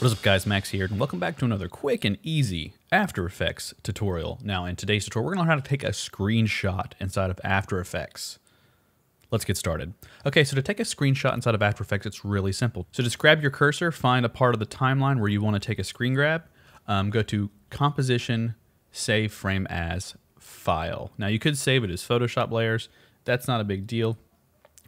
What is up guys, Max here, and welcome back to another quick and easy After Effects tutorial. Now in today's tutorial, we're to learn how to take a screenshot inside of After Effects. Let's get started. Okay, so to take a screenshot inside of After Effects, it's really simple. So just grab your cursor, find a part of the timeline where you want to take a screen grab, um, go to Composition, Save Frame As, File. Now you could save it as Photoshop layers, that's not a big deal.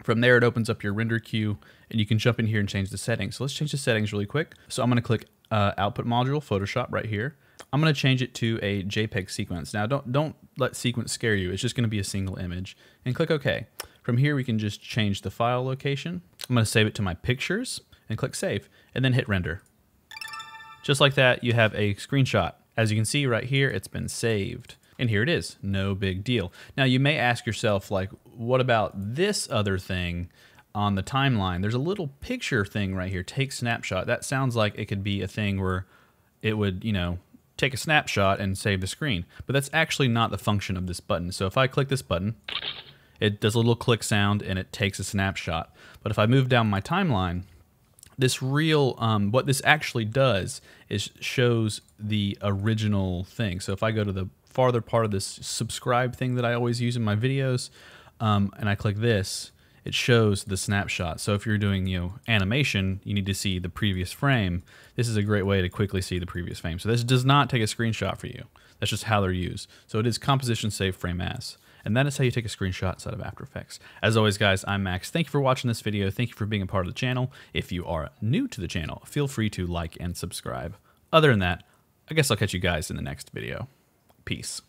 From there, it opens up your render queue and you can jump in here and change the settings. So let's change the settings really quick. So I'm gonna click uh, Output Module, Photoshop right here. I'm gonna change it to a JPEG sequence. Now don't, don't let sequence scare you. It's just gonna be a single image and click OK. From here, we can just change the file location. I'm gonna save it to my pictures and click Save and then hit Render. Just like that, you have a screenshot. As you can see right here, it's been saved. And here it is, no big deal. Now you may ask yourself like, what about this other thing on the timeline? There's a little picture thing right here, take snapshot. That sounds like it could be a thing where it would, you know, take a snapshot and save the screen. But that's actually not the function of this button. So if I click this button, it does a little click sound and it takes a snapshot. But if I move down my timeline, this real, um, what this actually does is shows the original thing. So if I go to the farther part of this subscribe thing that I always use in my videos, um, and I click this, it shows the snapshot. So if you're doing you know animation, you need to see the previous frame. This is a great way to quickly see the previous frame. So this does not take a screenshot for you. That's just how they're used. So it is composition save frame as. And that is how you take a screenshot inside of After Effects. As always, guys, I'm Max. Thank you for watching this video. Thank you for being a part of the channel. If you are new to the channel, feel free to like and subscribe. Other than that, I guess I'll catch you guys in the next video. Peace.